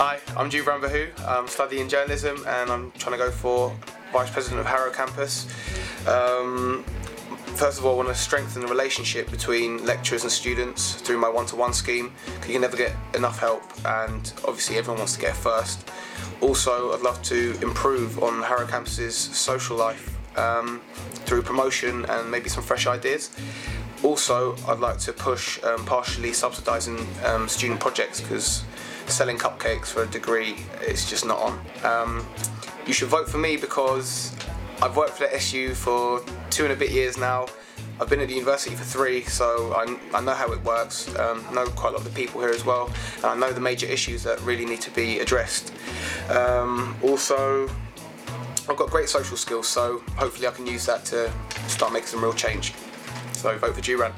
Hi, I'm Goubran Bahou. I'm studying journalism and I'm trying to go for Vice President of Harrow Campus. Um, first of all, I want to strengthen the relationship between lecturers and students through my one-to-one scheme. 'cause You can never get enough help, and obviously everyone wants to get first. Also, I'd love to improve on Harrow Campus's social life um, through promotion and maybe some fresh ideas. Also, I'd like to push um, partially subsidising um, student projects because selling cupcakes for a degree is just not on. Um, you should vote for me because I've worked for the SU for two and a bit years now. I've been at the university for three, so I, I know how it works. Um, know quite a lot of the people here as well, and I know the major issues that really need to be addressed. Um, also, I've got great social skills, so hopefully I can use that to start making some real change. So vote for Goubran.